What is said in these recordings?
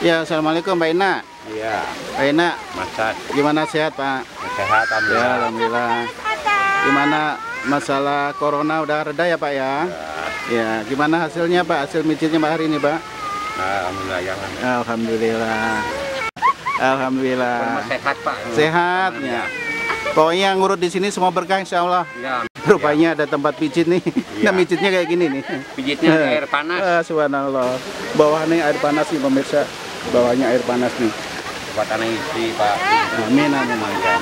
Ya, Assalamualaikum Mbak Ina. Iya, Mbak Ina, masak gimana sehat Pak? sehat Ya, alhamdulillah. Alhamdulillah. Gimana masalah corona udah reda ya Pak ya? Ya, gimana hasilnya Pak? Hasil mijitnya Pak hari ini Pak? Nah, alhamdulillah jangan. Alhamdulillah. Alhamdulillah. Sehat pak. Sehat ya. Pokoknya ngurut di sini semua berkah insya Allah. Ya. Rupanya ada tempat pijit nih. Iya. Nah, mijitnya kayak gini nih. Pijitnya air panas. Ah, subhanallah. Bawahnya air panas nih pemirsa. Bawahnya air panas nih. Buat anak istri pak. Amin amin. amin.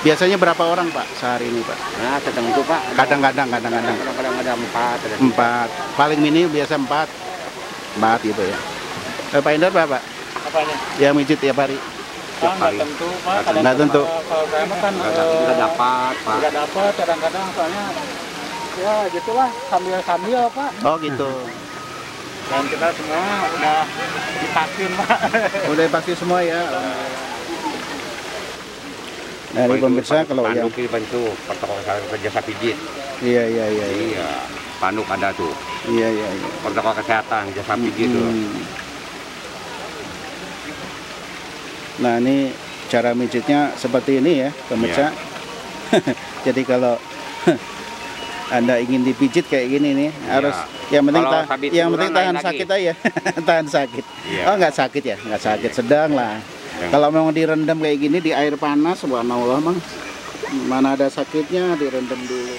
Biasanya berapa orang Pak sehari ini Pak? Nah, tertentu pak. Kadang-kadang kadang-kadang Kadang-kadang ada empat. Ada empat. Paling minim biasa empat. Empat gitu ya. Eh, Pak Indar Pak? apanya? Yang mijit tiap hari. Ah, nggak tentu, Pak. Kadang Nggak tentu. Kalau saya mah kan Nggak nggak eh, dapat pak. nggak dapat kadang-kadang soalnya ya gitulah sambil-sambil Pak. Oh gitu. Dan kita semua udah divaksin Pak. Udah pasti semua ya. Nah, ini pemirsa kalau yang bantu protokol kesehatan jasa pijit. iya iya iya iya Iya. Panduk ada tuh. iya iya. iya. Protokol kesehatan jasa pijit tuh. Hmm. Nah ini cara mijitnya seperti ini ya pemirsa. Jadi kalau anda ingin dipijit kayak gini nih harus yang penting ta- yang penting tahan lagi. sakit aja. Tahan sakit. Iya. oh nggak sakit ya? Nggak sakit sedang lah. Yang- kalau memang direndam kayak gini di air panas subhanallah mang. Mana ada sakitnya direndam dulu.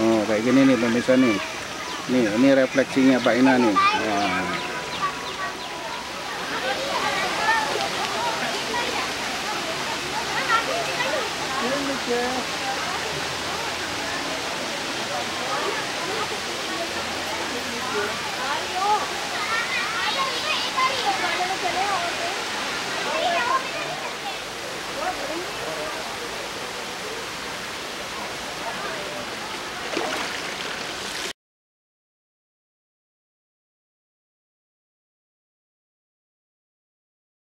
Oh kayak gini nih pemirsa nih. Nih ini refleksinya Pak Ina nih Yeah.